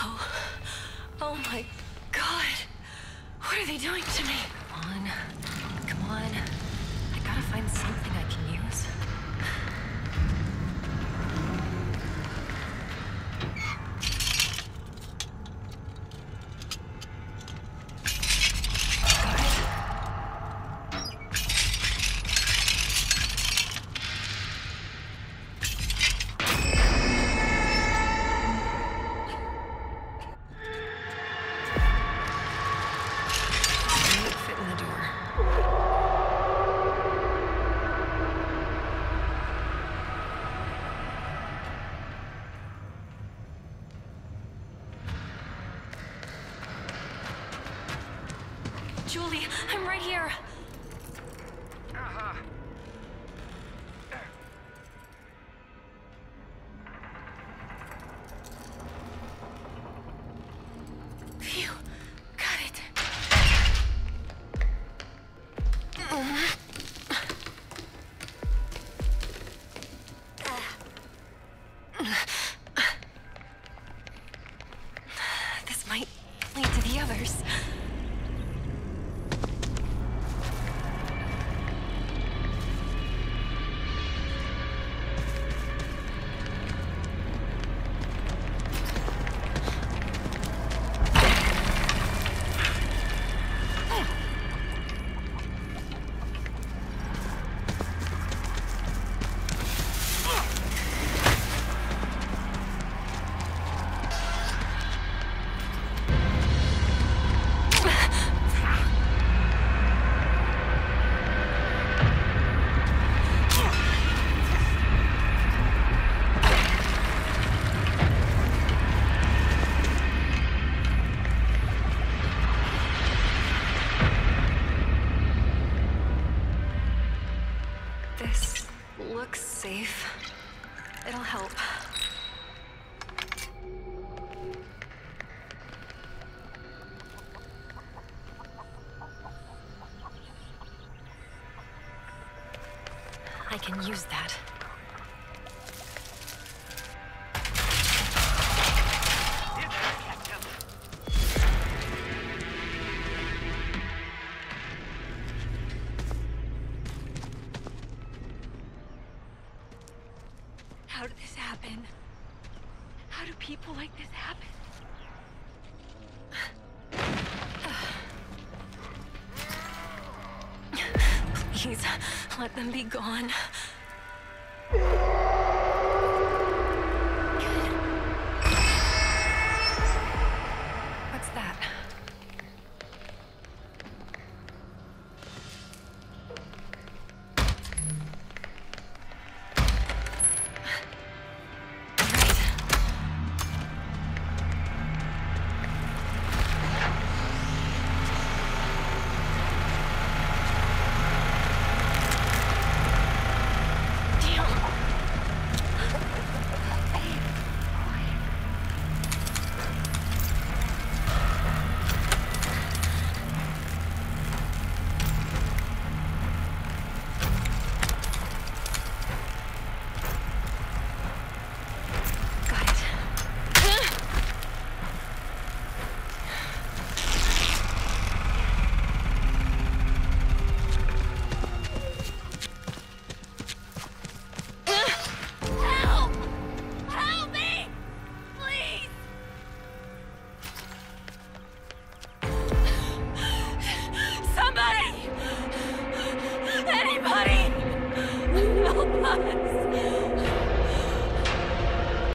Oh. Oh doing to me? Come on. Come on. I gotta find something I can use. Julie, I'm right here. Uh-huh. Phew, got it. This might lead to the others. This looks safe. It'll help. I can use that. How did this happen? How do people like this happen? Please, let them be gone.